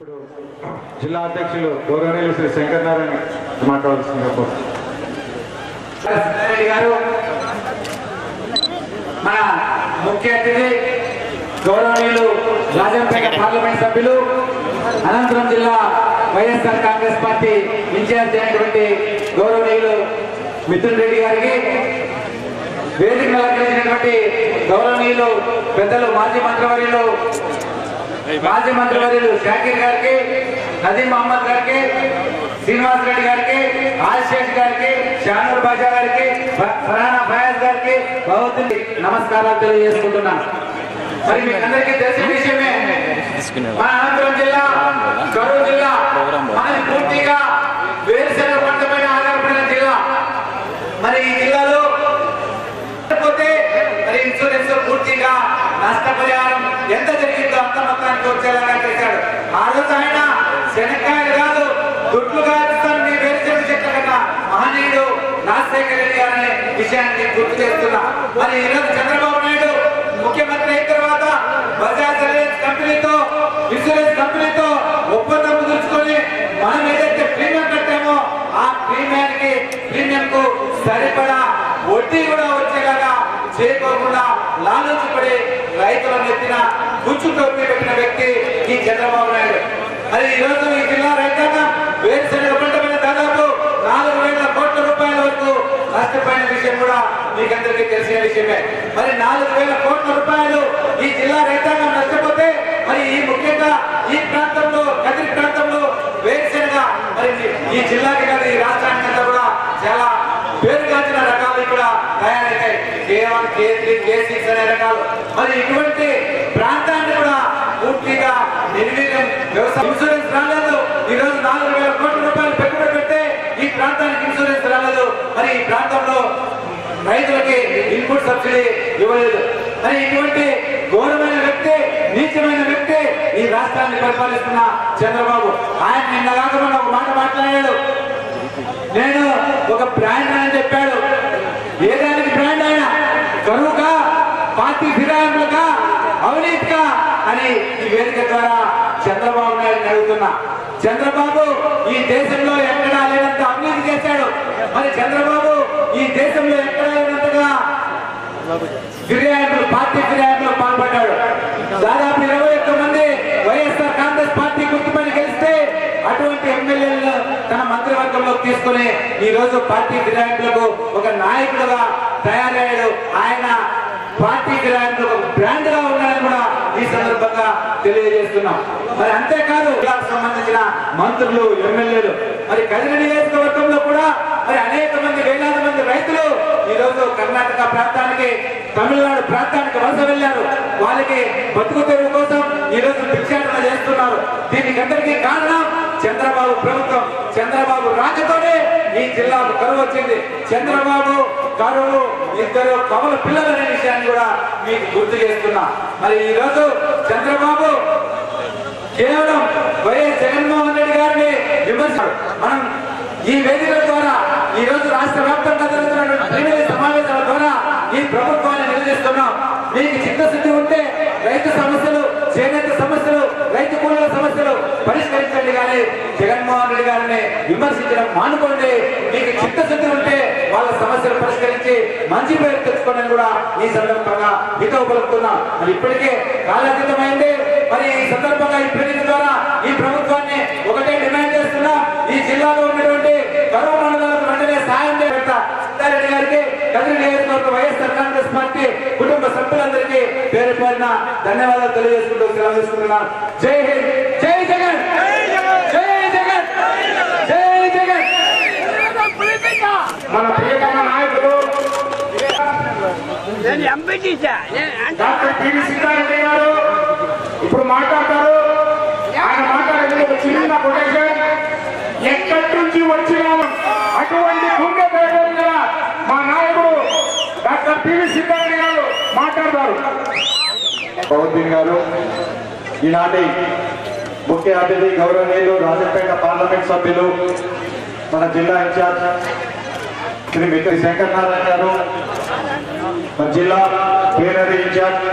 ఇప్పుడు జిల్లా అధ్యక్షులు గౌరవనీయులు శ్రీ శంకర్ నారాయణ మాట్లాడాల్సిందిగా కోరుతున్నాను. గారు మన ముఖ్య అతిథి గౌరవనీయులు రాజంపేట పార్లమెంట్ సభ్యులు అనంతరం జిల్లా వైఎస్ఆర్ కాంగ్రెస్ పార్టీ ఇన్ఛార్జ్ అయినటువంటి గౌరవనీయులు మిథున్ రెడ్డి గారికి వేదికలు అలంకరించినటువంటి గౌరవనీయులు పెద్దలు మాజీ మంత్రివర్యులు మాజీ మంత్రివర్యులు షాకీర్ గారికి నదీం మహమ్మద్ గారికి శ్రీనివాస్ రెడ్డి గారికి ఆశేష్ గారికి షానూర్ బాజా గారికి ఫ- ఫరానా ఫయాజ్ గారికి బహుద్ది నమస్కారాలు తెలియజేసుకుంటున్నాను మరి మీ అందరికీ తెలిసిన విషయమే మన అనంతరం జిల్లా కరూరు జిల్లా మనది పూర్తిగా వేరుశెనగ పంట పైన ఆధారపడిన జిల్లా. మరి ఈ జిల్లాలో లేకపోతే మరి ఇన్సూరెన్స్ పూర్తిగా నష్టపరిహారం ఎంత జరిగిందో అంత మొత్తానికి వచ్చేలాగా చేశాడు ఆ రోజు ఆయన శనక్కాయలు కాదు దుడ్లు కాదుస్తాను మీ వేరుశెనగ చెట్ల కన్నా మహనీయుడు రాజశేఖర రెడ్డి గారి విషయాన్ని గుర్తు చేస్తున్నా. మరి ఈరోజు చంద్రబాబు నాయుడు ముఖ్యమంత్రి అయిన తర్వాత బజాజ్ అలయన్స్ కంపెనీతో ఇన్సూరెన్స్ కంపెనీతో ఒప్పందం కుదుర్చుకొని మనం ఏదైతే ప్రీమియం కట్టామో ఆ ప్రీమియానికి ప్రీమియం కు సరిపడా వడ్డీ కూడా వచ్చేలాగా చేయకోకుండా లాలూచిపడి రైతుల గుచ్చు టోపీ పెట్టిన వ్యక్తి ఈ చంద్రబాబు నాయుడు. మరి ఈరోజు ఈ జిల్లా రైతాంగం వేరుశనగ పంట మీద దాదాపు నాలుగు వేల కోట్ల రూపాయల వరకు నష్టపోయిన విషయం కూడా మీకందరికీ తెలిసిన విషయమే. మరి నాలుగు వేల కోట్ల రూపాయలు ఈ జిల్లా రైతాంగం నష్టపోతే మరి ఈ ముఖ్యంగా ఈ ప్రాంతంలో కదిరి ప్రాంతంలో వేరుశనగ మరి ఈ జిల్లాకి కాదు ఈ రాష్ట్రానికి కూడా చాలా పేరుగాంచిన రకాలు ఇక్కడ తయారవుతాయి కేవలం కేసీ కేసీ అనే రకాలు. మరి ఇటువంటి ప్రాంతాన్ని కూడా పూర్తిగా నిర్వీర్యం వ్యవసాయ ఇన్సూరెన్స్ రాలేదు. ఈ రోజు నాలుగు వేల కోట్ల రూపాయలు పెట్టుబడి పెడితే ఈ ప్రాంతానికి ఇన్సూరెన్స్ రాలేదు. మరి ఈ ప్రాంతంలో రైతులకి ఇన్పుట్ సబ్సిడీ ఇవ్వలేదు. మరి ఇటువంటి ఘోరమైన వ్యక్తి నీచమైన వ్యక్తి ఈ రాష్ట్రాన్ని పరిపాలిస్తున్న చంద్రబాబు. ఆయన నిన్న కాక ఒక మాట మాట్లాడాడు. నేను ఒక బ్రాండ్ అని చెప్పాడు. ఏదానికి బ్రాండ్ ఆయన? కరువుగా పార్టీ ఫిరాయింపులుగా అవినీతిగా అని ఈ వేదిక ద్వారా చంద్రబాబు నాయుడు అడుగుతున్నా. చంద్రబాబు ఈ దేశంలో ఎక్కడా లేనంత అవినీతి చేశాడు. మరి చంద్రబాబు ఈ దేశంలో ఎక్కడా లేనంతగా ఫిర్యాదులు పార్టీ ఫిర్యాదులు పాల్పడ్డాడు. దాదాపు ఇరవై ఒక్క మంది వైఎస్ఆర్ కాంగ్రెస్ పార్టీ గుర్తుపని గెలిస్తే అటువంటి ఎమ్మెల్యేలను తన మంత్రివర్గంలోకి తీసుకుని ఈ రోజు పార్టీ ఫిర్యాదులకు ఒక నాయకుడుగా తయారయ్యాడు ఆయన. పార్టీ రాయడం ఒక బ్రాండ్గా ఉన్నాడని కూడా ఈ సందర్భంగా తెలియజేస్తున్నాం. మరి అంతేకాదు సంబంధించిన మంత్రులు ఎమ్మెల్యేలు మరి కదిరి నియోజకవర్గంలో కూడా మరి అనేక మంది వేలాది మంది రైతులు ఈ రోజు కర్ణాటక ప్రాంతానికి తమిళనాడు ప్రాంతానికి వలస వెళ్ళారు. వాళ్ళకి బతుకు తెరువు కోసం ఈ రోజు భిక్షాటన చేస్తున్నారు. దీనికి అందరికీ కారణం చంద్రబాబు ప్రభుత్వం చంద్రబాబు రాకతోనే ఈ జిల్లాకు కరువు వచ్చింది. చంద్రబాబు కరువు ఇద్దరు కమల పిల్లలనే విషయాన్ని కూడా మీకు గుర్తు చేస్తున్నా. మరి ఈ రోజు చంద్రబాబు కేవలం వైఎస్ జగన్మోహన్ రెడ్డి గారిని విమర్శించారు. మనం ఈ వేదికల ద్వారా ఈ రోజు రాష్ట్ర వ్యాప్తంగా జరుగుతున్నటువంటి సమావేశాల ద్వారా ఈ ప్రభుత్వాన్ని నిలదీస్తున్నాం. మీకు చిత్తశుద్ధి ఉంటే రైతు సమస్యలు చేనేత సమస్యలు రైతు కూలీల సమస్యలు పరిష్కరించండి కానీ జగన్మోహన్ రెడ్డి గారిని విమర్శించడం మానుకోండి. మీకు చిత్తశుద్ధి ఉంటే వాళ్ళ సమస్యలు పరిష్కరించి మంచి పేరు తెచ్చుకోండి కూడా ఈ సందర్భంగా హితవు పలుకుతున్నాం. మరి ఇప్పటికే కాలాతీతమైంది. మరి ఈ సందర్భంగా ఈ ప్రణితి ద్వారా ఈ ప్రభుత్వాన్ని ఒకటే డిమాండ్ చేస్తున్నా ఈ జిల్లాలో ఉన్నటువంటి కరువు మండలాలకు వెంటనే సాయం చేస్తా సిద్ధారెడ్డి గారికి కదిరి నియోజకవర్గ వైఎస్ఆర్ పార్టీ కుటుంబ సభ్యులందరికీ పేరు పేరున ధన్యవాదాలు తెలియజేసుకుంటూ సెలవు తీసుకుంటున్నాను. జై హింద్ జై జగన్ జై జగన్ జై జగన్. మన ప్రియతమ నాయకులు డాక్టర్ పివి గారు ఇప్పుడు మాట్లాడతారు. ఆయన మాట్లాడేది ఒక చిన్న కొటేషన్ ఎక్కడి నుంచి వచ్చినాము అటువంటి గుండె ధైర్యం గల మా నాయకుడు డాక్టర్ పివి సిద్ధారెడ్డి గారు మాట్లాడతారు. బౌద్దీన్ గారు ఈనాటి ముఖ్య అతిథి గౌరవనీయులు రాజపేట పార్లమెంట్ సభ్యులు మన జిల్లా ఇన్ఛార్జ్ శ్రీ మిత్రి శంకర్ నారాయణ గారు మన జిల్లా ప్లీనరీ ఇన్ఛార్జ్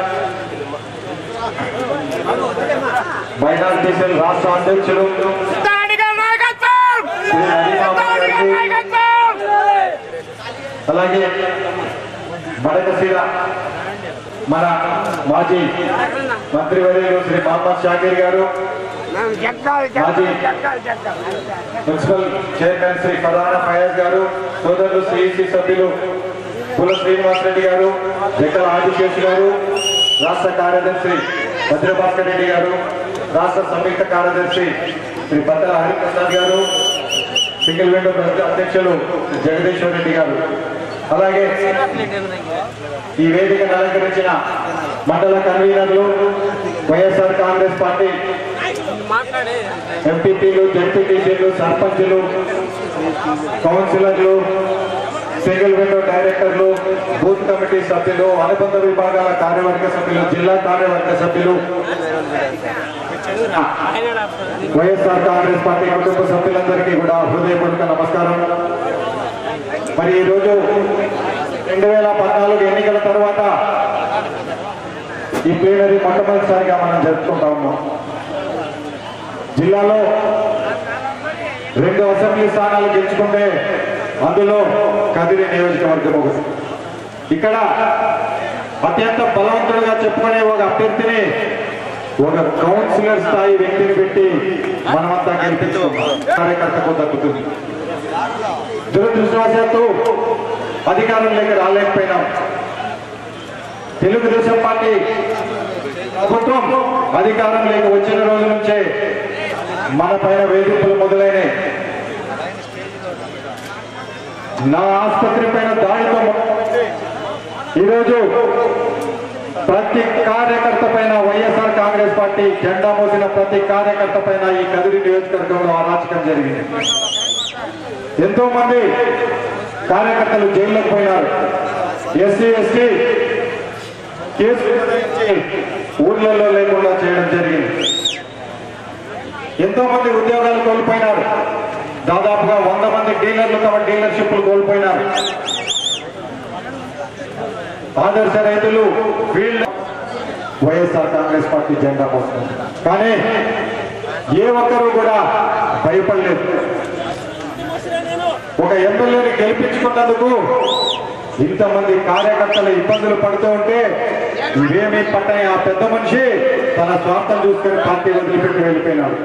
మైనార్టీ సెల్ రాష్ట్ర అధ్యక్షులు అలాగే మడకశిర మన మాజీ మంత్రివర్యులు శ్రీ మహమ్మద్ షాకీర్ గారు జగ్గాలి మాజీ జగ్గాలి జగ్గాలి. మున్సిపల్ చైర్మన్ శ్రీ ప్రధాన ఫయాజ్ గారు సోదరులు సిఇసి సభ్యులు పుల శ్రీనివాస్ రెడ్డి గారు జక్కల ఆదిశేష్ గారు రాష్ట్ర కార్యదర్శి భద్రభాస్కర్ రెడ్డి గారు రాష్ట్ర సంయుక్త కార్యదర్శి శ్రీ బద్దల హరిప్రసాద్ గారు సింగిల్ విండో అధ్యక్షులు జగదీశ్వర్ రెడ్డి గారు. అలాగే ఈ వేదికను అలంకరించిన మండల కన్వీనర్లు వైఎస్ఆర్ కాంగ్రెస్ పార్టీ ఎంపీపీలు జెడ్పీటీసీలు సర్పంచులు కౌన్సిలర్లు సింగిల్ విండో డైరెక్టర్లు బూత్ కమిటీ సభ్యులు అనుబంధ విభాగాల కార్యవర్గ సభ్యులు జిల్లా కార్యవర్గ సభ్యులు వైఎస్ఆర్ కాంగ్రెస్ పార్టీ కుటుంబ సభ్యులందరికీ కూడా హృదయపూర్వక నమస్కారం. మరి ఈరోజు రెండు వేల పద్నాలుగు ఎన్నికల తర్వాత ఈ ప్లీనరీ మొట్టమొదటిసారిగా మనం జరుపుకుంటా ఉన్నాం. జిల్లాలో రెండు అసెంబ్లీ స్థానాలు గెలుచుకుంటే అందులో కదిరి నియోజకవర్గం ఒకటి ఇక్కడ అత్యంత బలవంతుడుగా చెప్పుకునే ఒక అభ్యర్థిని ఒక కౌన్సిలర్ స్థాయి వ్యక్తిని పెట్టి మనమంతా గెలిపించుకుంటాం కార్యకర్తకు దక్కుతుంది. దురదృష్టవశాత్తు అధికారం లేక రాలేకపోయినాం. తెలుగుదేశం పార్టీ ప్రభుత్వం అధికారం లేక వచ్చిన రోజు నుంచే మన పైన వేధింపులు మొదలైనవి నా ఆసుపత్రి పైన దాడితో ఈరోజు ప్రతి కార్యకర్త పైన వైఎస్ఆర్ కాంగ్రెస్ పార్టీ జెండా మోసిన ప్రతి కార్యకర్త పైన ఈ కదిరి నియోజకవర్గంలో అరాచకం జరిగింది. ఎంతో మంది కార్యకర్తలు జైల్లోకి పోయినారు. ఎస్సీ ఎస్టీ కేసు ఊర్లలో లేకుండా చేయడం జరిగింది. ఎంతో మంది ఉద్యోగాలు కోల్పోయినారు. దాదాపుగా వంద మంది డీలర్లు తమ డీలర్షిప్లు కోల్పోయినారు. ఆదర్శ రైతులు ఫీల్డ్ వైఎస్ఆర్ కాంగ్రెస్ పార్టీ జెండా కోసం కానీ ఏ ఒక్కరూ కూడా భయపడలేదు. ఒక ఎమ్మెల్యేని గెలిపించుకున్నందుకు ఇంతమంది కార్యకర్తలు ఇబ్బందులు పడుతూ ఉంటే ఇవేమీ పట్టని ఆ పెద్ద మనిషి తన స్వార్థం చూసుకొని పార్టీ వదిలిపెట్టి వెళ్ళిపోయినాడు.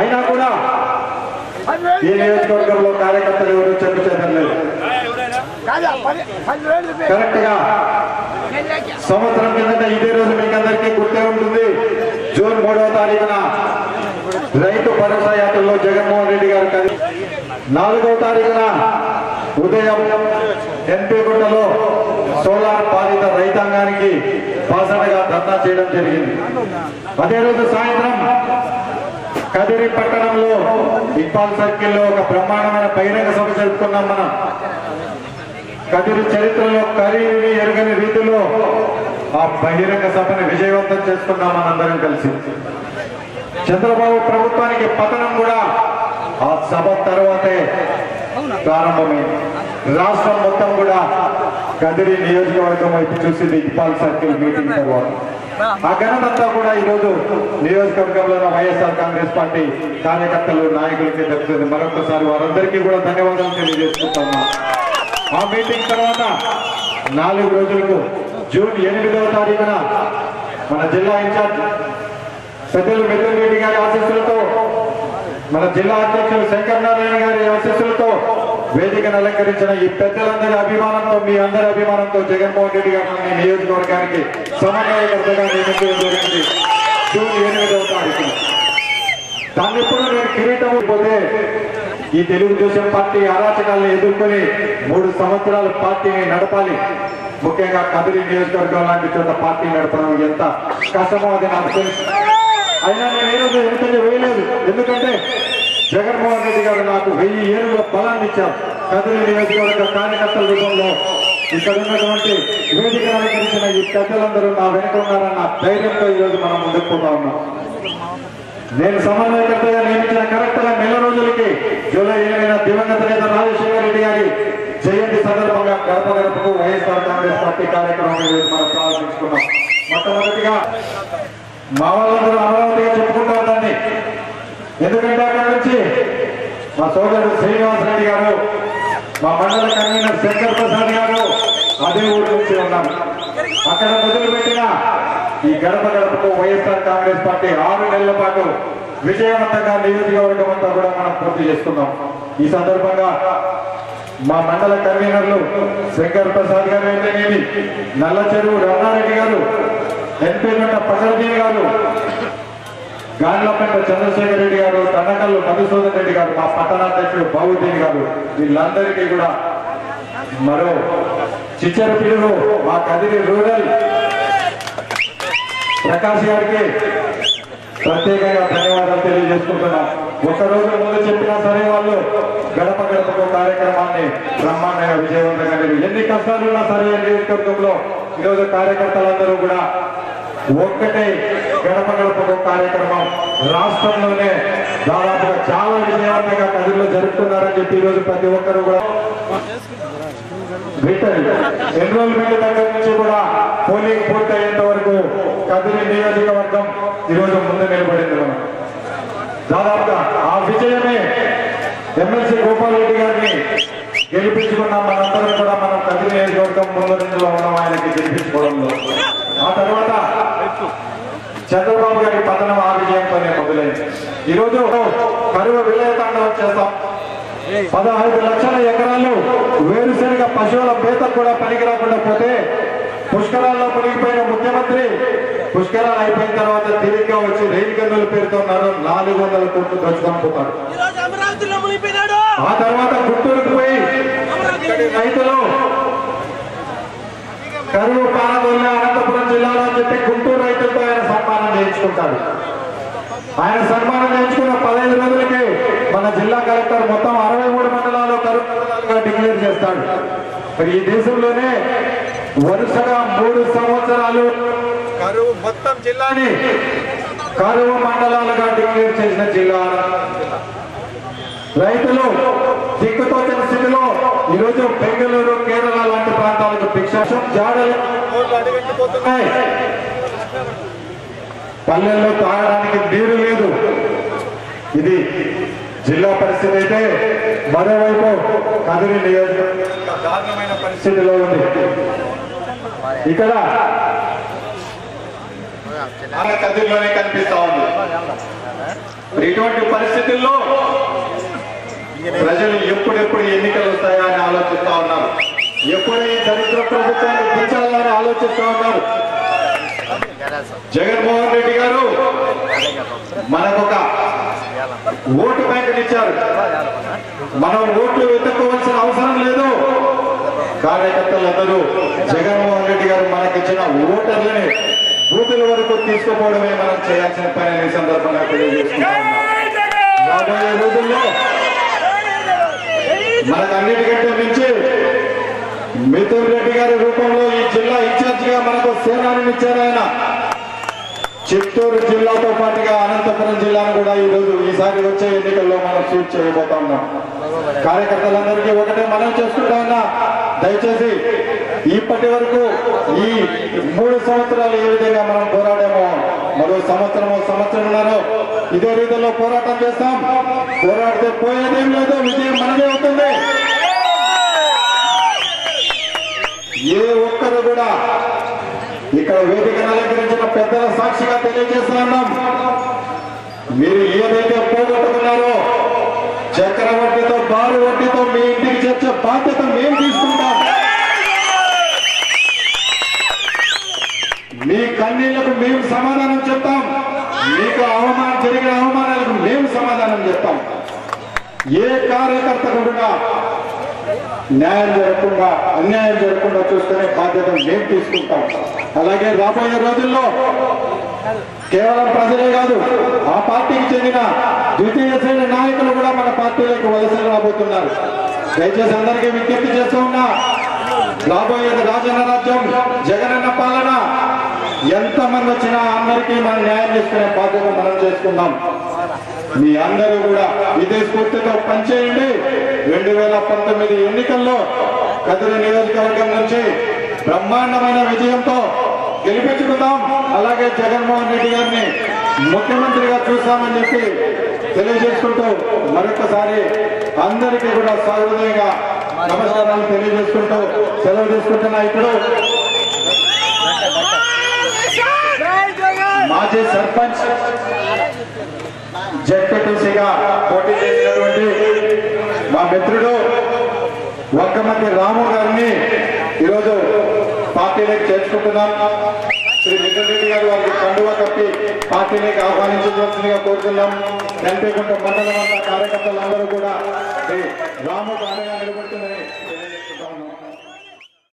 అయినా కూడా ఈ నియోజకవర్గంలో కార్యకర్తలు ఎవరు చెప్పు చేయలేదు కరెక్ట్గా సంవత్సరం కిందట ఇదే రోజు మీకు అందరికీ గుర్తే ఉంటుంది. జూన్ మూడవ తారీఖున రైతు భరోసా యాత్రలో జగన్మోహన్ రెడ్డి గారు నాలుగో తారీఖున ఉదయం ఎన్పీ సోలార్ బాధిత రైతాంగానికి బాసటగా ధర్నా చేయడం జరిగింది. అదే రోజు సాయంత్రం కదిరి పట్టణంలో ఇక్బాల్ సర్కిల్లో ఒక బ్రహ్మాండమైన బహిరంగ సభ జరుపుకున్నాం మనం. కదిరి చరిత్రలో కరీని ఎరగని రీతిలో ఆ బహిరంగ సభని విజయవంతం చేసుకున్నాం మనందరం కలిసి. చంద్రబాబు ప్రభుత్వానికి పతనం కూడా ఆ సభ తర్వాతే ప్రారంభమైంది. రాష్ట్రం మొత్తం కూడా కదిరి నియోజకవర్గం వైపు చూసింది ఇక్బాల్ సర్కిల్ మీటింగ్ తర్వాత. ఆ ఘనతంతా కూడా ఈరోజు నియోజకవర్గంలో వైఎస్ఆర్ కాంగ్రెస్ పార్టీ కార్యకర్తలు నాయకులకి దక్కుతుంది మరొకసారి వారందరికీ కూడా ధన్యవాదాలు తెలియజేసుకుంటున్నాం. ఆ మీటింగ్ తర్వాత నాలుగు రోజులకు జూన్ ఎనిమిదవ తారీఖున మన జిల్లా ఇన్ఛార్జ్ పెద్దలు మిథున్ రెడ్డి గారి ఆశీస్సులతో మన జిల్లా అధ్యక్షులు శంకర్ నారాయణ గారి ఆశీస్సులతో వేదికను అలంకరించిన ఈ పెద్దలందరి అభిమానంతో మీ అందరి అభిమానంతో జగన్మోహన్ రెడ్డి గారు నియోజకవర్గానికి సమన్వయకర్తగా నియమించడం జరిగింది. జూన్ ఎనిమిదవ తారీఖున. దాన్ని ఇప్పుడు నేను కిరీటం పోతే ఈ తెలుగుదేశం పార్టీ అరాచకాలను ఎదుర్కొని మూడు సంవత్సరాలు పార్టీని నడపాలి. ముఖ్యంగా కదిరి నియోజకవర్గం లాంటి చోట పార్టీ నడపడం ఎంత కష్టమో అది నాకు తెలుసు. అయినా నేను ఏ రోజు ఎందుకంటే వేయలేదు. ఎందుకంటే జగన్మోహన్ రెడ్డి గారు నాకు వెయ్యి ఏళ్ళ బలాన్ని ఇచ్చారు. కదిరి నియోజకవర్గ కార్యకర్తల రూపంలో ఇక్కడ ఉన్నటువంటి వేదిక అలంకరించిన ఈ పెద్దలందరూ నా వెనుక ఉన్నారన్న ధైర్యంతో ఈరోజు మనం ముందుకుపోతా ఉన్నాం. నేను సమన్వయకర్తగా నియమించిన కరెక్ట్ నెల రోజులకి జూలై ఎనిమిదిన దివంగత నేత రాజశేఖర రెడ్డి గారి జయంతి సందర్భంగా గడప గడపకు వైఎస్ఆర్ కాంగ్రెస్ పార్టీ కార్యక్రమం మనం ప్రారంభించుకున్నాం. మొట్టమొదటిగా మా వాళ్ళందరూ ఎందుకంటే అక్కడ నుంచి మా సోదరుడు శ్రీనివాస రెడ్డి గారు మా మండల కన్వీనర్ శంకర్ ప్రసాద్ గారు అదే ఊరు నుంచి ఉన్నాం. అక్కడ మొదలుపెట్టిన ఈ గడప గడపకు వైఎస్ఆర్ కాంగ్రెస్ పార్టీ ఆరు నెలల పాటు విజయవంతంగా నియోజకవర్గం అంతా కూడా మనం పూర్తి చేసుకున్నాం. ఈ సందర్భంగా మా మండల కన్వీనర్లు శంకర్ ప్రసాద్ గారు అయితేనేమి నల్ల చెరువు రంగారెడ్డి గారు ఎంపీ గంట పసరదీన్ గారు గాండ్లపేట చంద్రశేఖర్ రెడ్డి గారు తనకల్లు మధుసూదన్ రెడ్డి గారు మా పట్టణాధ్యక్షుడు బాబుద్దీన్ గారు వీళ్ళందరికీ కూడా మరో చిచ్చర పిల్లలు మా కదిరి రూరల్. ప్రకాష్ గారికి ప్రత్యేకంగా ధన్యవాదాలు తెలియజేసుకుంటున్నాం. ఒక రోజు ముందు చెప్పినా సరే వాళ్ళు గడప గడపకు కార్యక్రమాన్ని బ్రహ్మాండంగా విజయవంతంగా ఎన్ని కష్టాలున్నా సరే నియోజకవర్గంలో ఈరోజు కార్యకర్తలందరూ కూడా ఒక్కటే గడప గడపకు కార్యక్రమం. రాష్ట్రంలోనే దాదాపుగా చాలా విజయవంతంగా కదిలో జరుపుతున్నారని చెప్పి ఈరోజు ప్రతి ఒక్కరు కూడా రిటర్న్ ఎన్రోల్మెంట్ దగ్గర నుంచి కూడా పోలింగ్ పూర్తయ్యేంత వరకు కదిరి నియోజకవర్గం ఈరోజు ముందు నిలబడింది మనం. దాదాపుగా ఆ విజయమే ఎమ్మెల్సీ గోపాల్ రెడ్డి గారిని గెలిపించుకున్న మనందరం కూడా మనం కదిరి నియోజకవర్గం ముందు ఉన్నాం ఆయనకి గెలిపించుకోవడంలో. ఆ తర్వాత చంద్రబాబు గారి పతనం ఆ విజయంతోనే మొదలైంది. ఈరోజు కరువు విలయతాండవం చేస్తాం. పదహైదు లక్షల ఎకరాలు వేరుశనగ పశువుల మేత కూడా పనికి రాకుండా పోతే పుష్కరాల్లో మునిగిపోయిన ముఖ్యమంత్రి పుష్కరాలు అయిపోయిన తర్వాత తిరిగ్గా వచ్చి రైలు గన్నుల పేరుతో ఉన్నారు నాలుగు వందల కోట్లు మునిగిపోయినాడు. ఆ తర్వాత గుంటూరుకు పోయి రైతులు కరువు పాలనలో అనంతపురం జిల్లాలో చెప్పి గుంటూరు రైతులతో ఆయన సన్మానం చేయించుకుంటారు ఆయన సన్మానం చేయించుకున్న పదహైదు రోజులకి మన జిల్లా కలెక్టర్ మొత్తం అరవై మూడు మండలాల్లో కరువు మండలాలుగా డిక్లేర్ చేస్తాడు మరి ఈ దేశంలోనే వరుసగా మూడు సంవత్సరాలు కరువు మొత్తం జిల్లాని కరువు మండలాలుగా డిక్లేర్ చేసిన జిల్లా జిల్లా. రైతులు దిక్కుతోచిన స్థితిలో ఈరోజు బెంగళూరు కేరళ లాంటి ప్రాంతాలకు భిక్షాసం జాడలు అడిగిపోతున్నాయి పల్లెల్లో తాగడానికి నీరు లేదు. ఇది జిల్లా పరిస్థితి అయితే మరోవైపు కదిరి నియోజకవర్గమైన పరిస్థితిలో ఉంది. ఇక్కడ మన కదిరిలోనే కనిపిస్తా ఉంది. ఇటువంటి పరిస్థితుల్లో ప్రజలు ఎప్పుడెప్పుడు ఎన్నికలు వస్తాయా అని ఆలోచిస్తా ఉన్నారు. ఎప్పుడే దరిద్ర ప్రభుత్వాన్ని పెంచాలని ఆలోచిస్తా ఉన్నారు. జగన్మోహన్ రెడ్డి గారు మనకొక ఓటు బ్యాంకుని ఇచ్చారు. మనం ఓట్లు వెతుక్కోవాల్సిన అవసరం లేదు. కార్యకర్తలందరూ జగన్మోహన్ రెడ్డి గారు మనకిచ్చిన ఓటర్లని బూతుల వరకు తీసుకుపోవడమే మనం చేయాల్సిన పని అని సందర్భంగా తెలియజేస్తున్నాం. రాబోయే రోజుల్లో మనకు అన్నిటికంటే మించి మిథున్ రెడ్డి గారి రూపంలో ఈ జిల్లా ఇన్ఛార్జ్గా మనకు సేనాని ఇచ్చారు ఆయన. చిత్తూరు జిల్లాతో పాటుగా అనంతపురం జిల్లాను కూడా ఈ రోజు ఈసారి వచ్చే ఎన్నికల్లో మనం సూట్ చేయబోతా ఉన్నాం. కార్యకర్తలందరికీ ఒకటే మనం చేసుకుంటా ఉన్నా. దయచేసి ఇప్పటి వరకు ఈ మూడు సంవత్సరాలు ఏ విధంగా మనం పోరాడామో మరో సంవత్సరమో సంవత్సరంన్నర ఇదే రీతిలో పోరాటం చేస్తాం. పోరాడితే పోయేదేం లేదు విజయం మనదే అవుతుంది. ఏ ఒక్కరు కూడా ఇక్కడ వేదికను అలంకరించిన పెద్దల సాక్షిగా తెలియజేస్తా ఉన్నాం. మీరు ఏదైతే పోగొట్టుకున్నారో చక్ర వడ్డీతో బారు వడ్డీతో మీ ఇంటికి చేర్చే బాధ్యత మేము తీసుకుంటాం. మీ కన్నీళ్ళకు మేము సమాధానం చెప్తాం. మీకు అవమానం జరిగిన అవమానాలకు మేము సమాధానం చెప్తాం. ఏ కార్యకర్త కూడా న్యాయం జరగకుండా అన్యాయం జరగకుండా చూసుకునే బాధ్యత మేము తీసుకుంటాం. అలాగే రాబోయే రోజుల్లో కేవలం ప్రజలే కాదు ఆ పార్టీకి చెందిన ద్వితీయ శ్రేణి నాయకులు కూడా మన పార్టీలకు వలసలు రాబోతున్నారు. దయచేసి అందరికీ విజ్ఞప్తి చేస్తూ ఉన్నా రాబోయేది రాజన్న రాజ్యం జగనన్న పాలన ఎంత మంది వచ్చినా అందరికీ మనం న్యాయం చేసుకునే బాధ్యత మనం చేసుకుందాం. మీ అందరూ కూడా ఇదే స్ఫూర్తితో పనిచేయండి. రెండు వేల పంతొమ్మిది ఎన్నికల్లో కదిరి నియోజకవర్గం నుంచి బ్రహ్మాండమైన విజయంతో గెలిపించుకుందాం. అలాగే జగన్మోహన్ రెడ్డి గారిని ముఖ్యమంత్రిగా చూస్తామని చెప్పి తెలియజేసుకుంటూ మరొకసారి అందరికీ కూడా సహృదయంగా నమస్కారాలు తెలియజేసుకుంటూ సెలవు తీసుకుంటున్నా. ఇప్పుడు మాజీ సర్పంచ్ జెడ్పీటీసీగా పోటీ చేసినటువంటి మా మిత్రుడు ఒక్కమంది రాము గారిని ఈరోజు పార్టీలోకి చేర్చుకుంటున్నాం. శ్రీ మిథున్ గారు వారికి కండువా కప్పి పార్టీలోకి ఆహ్వానించవలసిందిగా కోరుతున్నాం. కనిపించుకుంటే మండలం అంతా కార్యకర్తలందరూ కూడా శ్రీ రాము అండగా నిలబడుతుందని